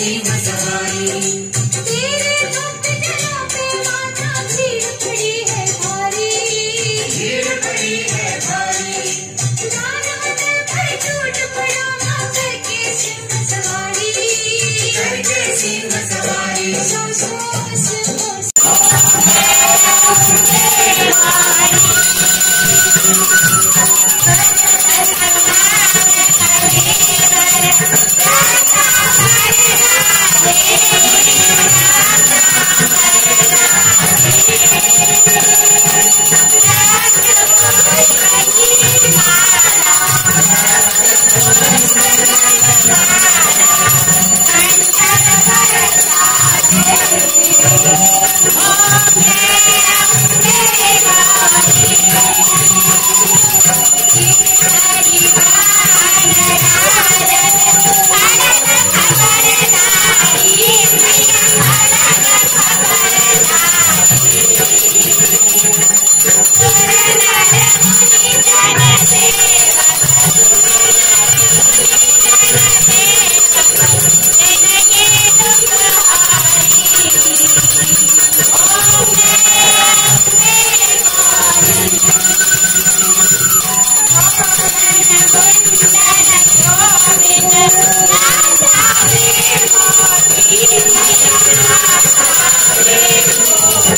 सिंह सवारी तेरे भक्त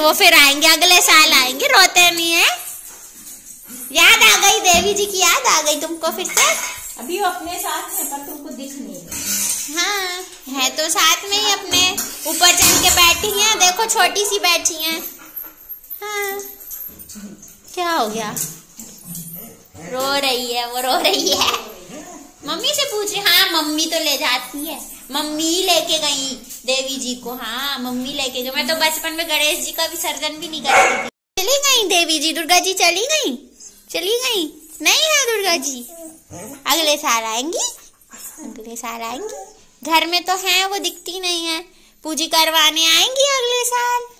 वो फिर आएँगे अगले साल आएँगे रोते नहीं है? याद आ गई देवी जी की याद आ गई तुमको फिर से? अभी वो अपने साथ है पर तुमको दिख नहीं रही। हाँ है तो साथ में ही अपने ऊपर चढ़ के बैठी हैं। देखो छोटी सी बैठी हैं। हाँ। क्या हो गया? रो रही है वो रो रही है। मम्मी से पूछ रही हाँ मम्मी तो ले जाती है। मम्मी लेके गई देवी जी को। हाँ मम्मी लेके गई। मैं तो बचपन में गणेश जी का विसर्जन भी नहीं करती थी। चली गई देवी जी दुर्गा जी चली गई? चली गई? नहीं है दुर्गा जी। अगले साल आएँगी। अगले साल आएँगी। घर में तो हैं, वो दिखती नहीं है। पूजी करवाने आएँगी अगले साल।